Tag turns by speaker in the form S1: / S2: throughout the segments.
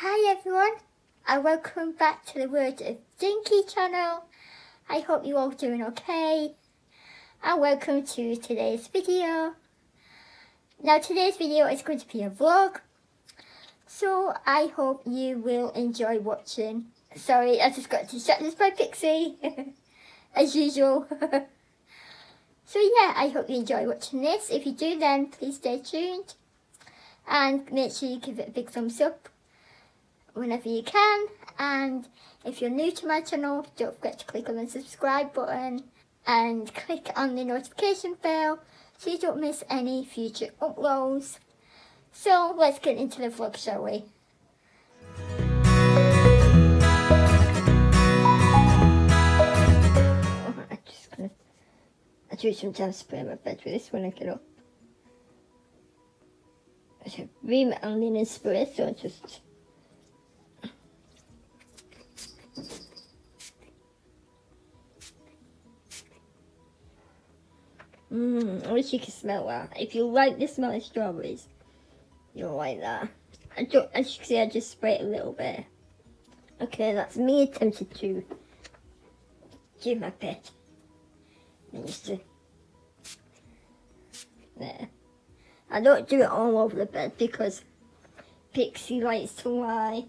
S1: Hi everyone and welcome back to the World of Dinky channel. I hope you all doing okay and welcome to today's video. Now today's video is going to be a vlog so I hope you will enjoy watching. Sorry I just got distracted by Pixie as usual. so yeah I hope you enjoy watching this. If you do then please stay tuned and make sure you give it a big thumbs up whenever you can. And if you're new to my channel don't forget to click on the subscribe button and click on the notification bell so you don't miss any future uploads. So let's get into the vlog shall we? I'm just gonna I do sometimes spray my bed with this when I get up. I should ream it on linen spray so I just Mmm, I wish you could smell that. If you like the smell of strawberries, you'll like that. I don't, as you can see, I just sprayed a little bit. Okay, that's me attempting to do my bit. To, there. I don't do it all over the bed because Pixie likes to lie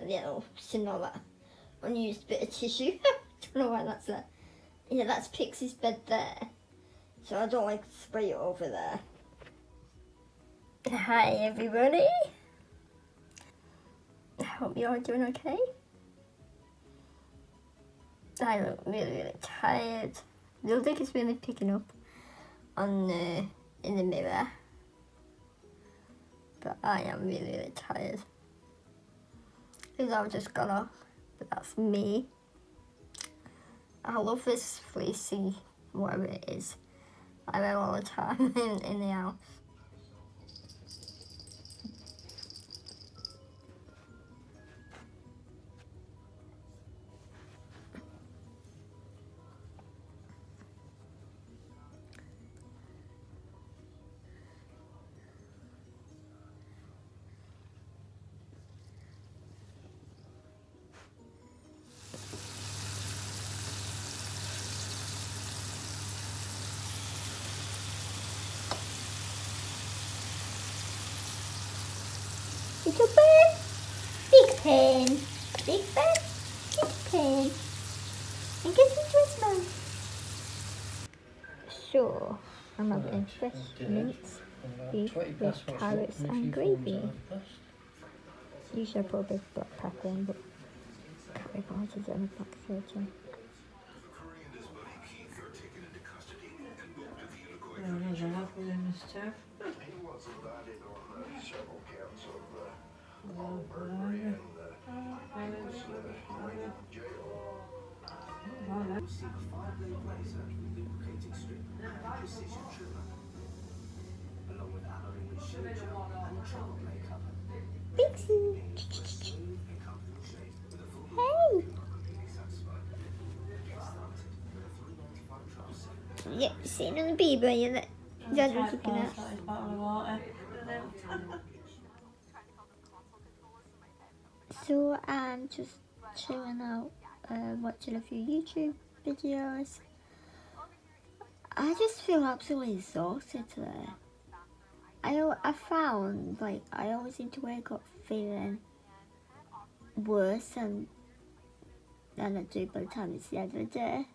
S1: a little, you know that unused bit of tissue. don't know why that's there. Yeah, that's Pixie's bed there. So I don't like to spray it over there. Hi everybody. I hope you're doing okay. I look really, really tired. The think is really picking up on the in the mirror. But I am really, really tired. Because I've just got off. But that's me. I love this fleecy whatever it is. I wear all the time in, in the house. Little pen, big pen, big pen, big pen. And get into his mouth. So, I'm having fresh mince beef with carrots and gravy. Usually I put a big black pepper in, but can't be bothered on a black filter.
S2: Yeah, there's an apple in this too.
S1: Pixie! Hey! Yeah, sitting on the baby, you're like, Dad was looking at.
S2: His bottle of water.
S1: So I'm just chilling out, uh, watching a few YouTube videos. I just feel absolutely exhausted today. I, I found, like, I always seem to wake up feeling worse than, than I do by the time it's the end of the day.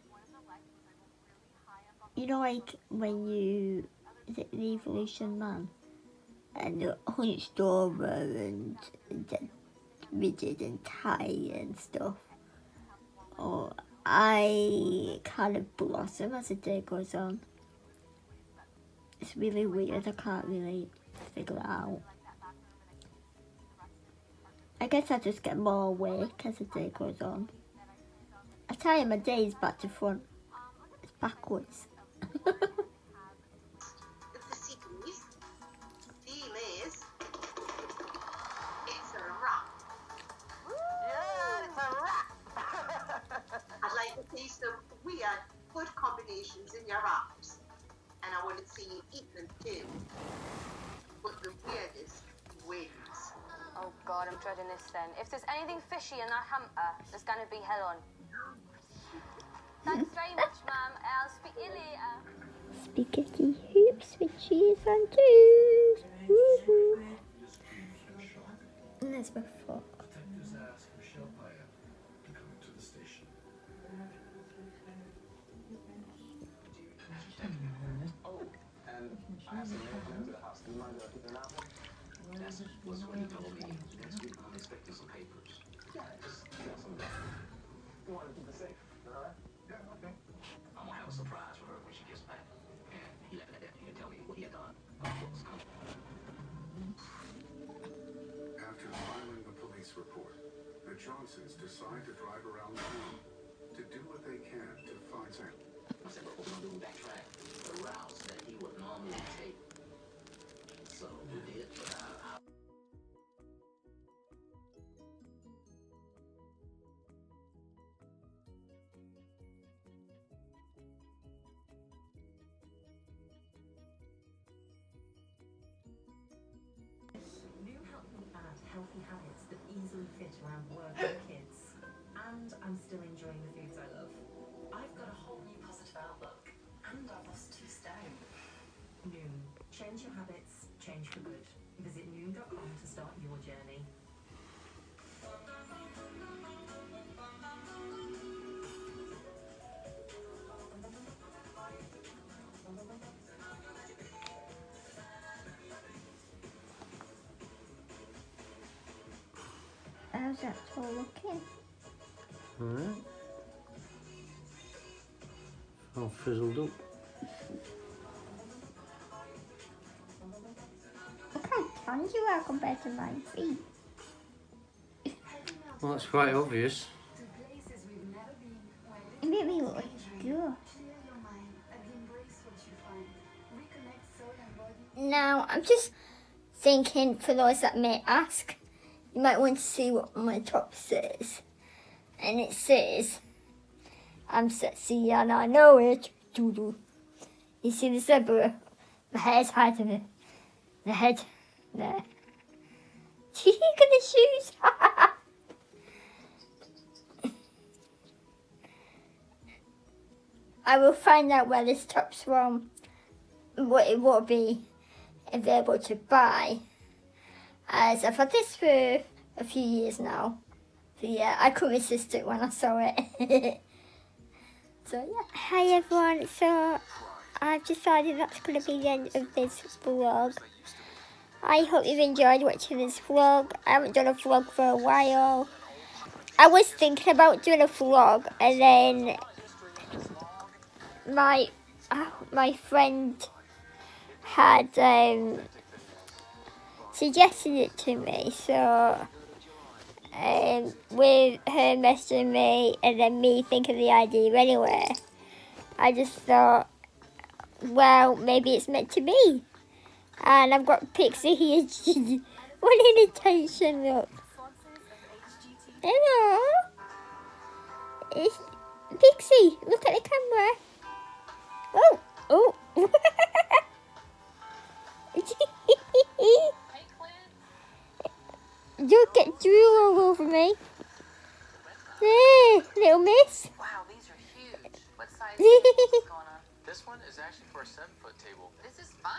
S1: You know, like, when you, is it the Evolution Man? And you're hunched over and, and rigid and tight and stuff. Or I kind of blossom as the day goes on. It's really weird, I can't really figure it out. I guess I just get more awake as the day goes on. I tell you, my day is back to front. It's backwards.
S3: some weird food combinations in your wraps. And I want to see you eat them too. But the weirdest wins.
S4: Oh God. god, I'm dreading this then. If there's anything fishy in that hamper, there's gonna be hell on. Thanks very much, ma'am. I'll speak to you later.
S1: Spaghetti hoops with cheese and toast. Woohoo. And that's my
S5: That's what he told me. Next week I'm expecting some papers. Just know, some You want to keep it safe, alright?
S6: Yeah, okay.
S5: I'm gonna have a surprise for her when she gets back. And he left it at and tell me what he had done.
S6: After filing the police report, the Johnsons decide to drive around town to do what they can to find Sam.
S5: I said, we're gonna do backtrack that he would normally. So we did, but I, I
S7: New help me add uh, healthy habits that easily fit around work and kids. And I'm still enjoying the foods I love. I've got a whole new positive outlook. And I've lost two stone. Noom. Change your habits, change for good. Visit noom.com to start your journey.
S1: How's that all looking?
S8: Alright. All frizzled up.
S1: You are compared to my feet.
S8: Well, that's quite obvious.
S1: You make me look girl. Now, I'm just thinking for those that may ask, you might want to see what my top says. And it says, I'm sexy and I know it. Doo-doo. You see the zebra? The hair's hiding the, the head there. You get the shoes? I will find out where this top's from, what it will be available to buy. As I've had this for a few years now. So yeah, I couldn't resist it when I saw it. so yeah. Hi everyone, so I've decided that's going to be the end of this vlog. I hope you've enjoyed watching this vlog. I haven't done a vlog for a while. I was thinking about doing a vlog and then my uh, my friend had um, suggested it to me, so um, with her messaging me and then me thinking the idea anyway, I just thought, well, maybe it's meant to be. And I've got Pixie here. wanting attention, look. Hello. It's Pixie. Look at the camera. Oh, oh. Don't get drool all over me. There, little miss.
S9: Wow, these are huge. What size is going on?
S10: This one is actually for a seven foot table.
S9: This is fun.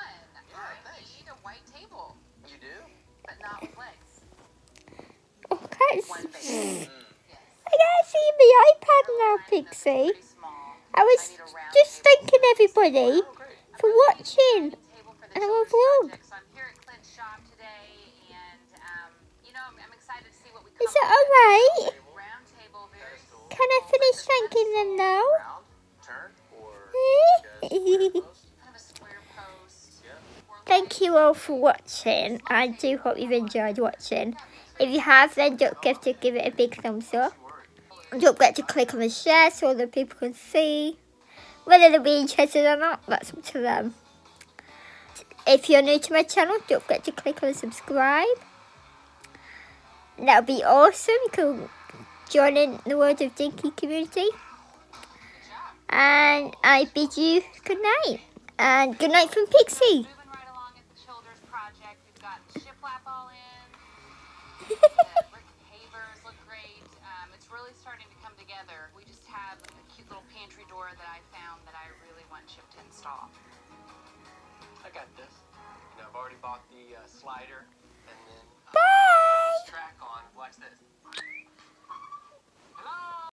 S10: Yeah,
S9: I
S10: thanks.
S9: need a white table,
S10: You do?
S9: but not with legs.
S1: Oh, can't see.
S9: big. Yes.
S1: I can't see my iPad now, Pixie. I was
S9: I need a round
S1: just thanking everybody
S10: Oh,
S1: for watching.
S9: Table for the
S1: And I'm vlog.
S9: I'm here at Clint's shop today, and um, you know, I'm, I'm excited to see what we come
S1: Is it
S9: up
S1: alright?
S9: Round table, very
S10: Pedestal.
S1: Can I finish thanking them now? Thank you all for watching. I do hope you've enjoyed watching. If you have, then don't forget to give it a big thumbs up. Don't forget to click on the share so other people can see. Whether they'll be interested or not, that's up to them. If you're new to my channel, don't forget to click on subscribe. That would be awesome. You can join in the World of Dinky community. And I bid you good night. And good night from Pixie.
S9: pantry door that I found that I really want Chip to install.
S10: I got this. And I've already bought the uh, slider and then uh, Bye. track on. Watch this.